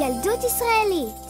ילדות ישראלית.